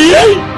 Yay!